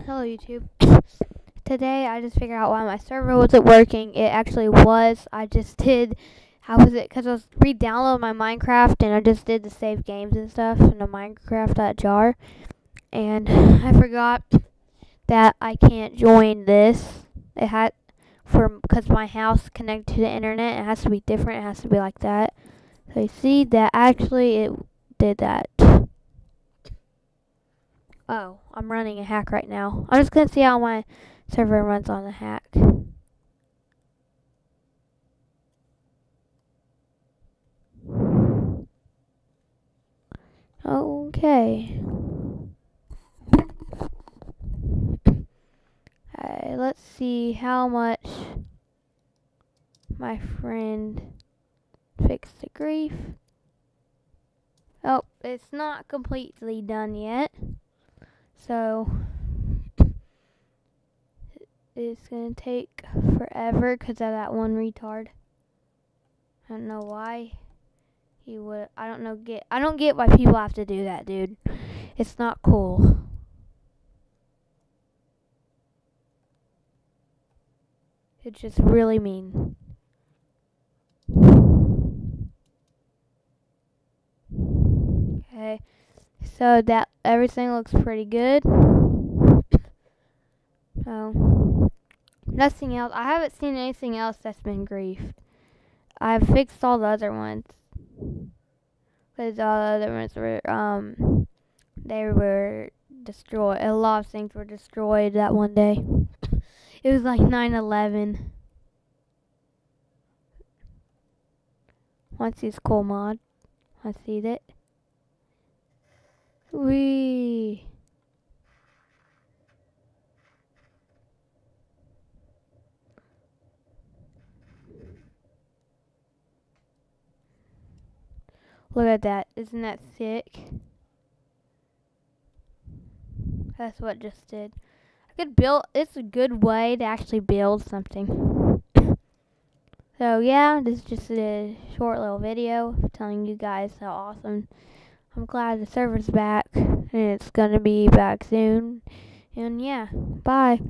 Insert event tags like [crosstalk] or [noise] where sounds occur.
Hello YouTube. [coughs] Today I just figured out why my server wasn't working. It actually was. I just [laughs] did, how was it? Because I was re-downloading my Minecraft and I just did the save games and stuff in the Minecraft uh, jar. And [sighs] I forgot that I can't join this. It had, for because my house connected to the internet, it has to be different. It has to be like that. So you see that actually it did that. Oh, I'm running a hack right now. I'm just going to see how my server runs on the hack. Okay. Let's see how much my friend fixed the grief. Oh, it's not completely done yet. So it's gonna take forever because of that one retard. I don't know why he would. I don't know. Get. I don't get why people have to do that, dude. It's not cool. It's just really mean. Okay. So that everything looks pretty good. So nothing else. I haven't seen anything else that's been griefed. I've fixed all the other ones. Because all the other ones were um they were destroyed. A lot of things were destroyed that one day. [laughs] it was like 9/11. Want to see this cool mod? To see that? Wee. Look at that. Isn't that sick? That's what just did. I could build, it's a good way to actually build something. so yeah, this is just a short little video telling you guys how awesome I'm glad the server's back and it's gonna be back soon. And yeah, bye.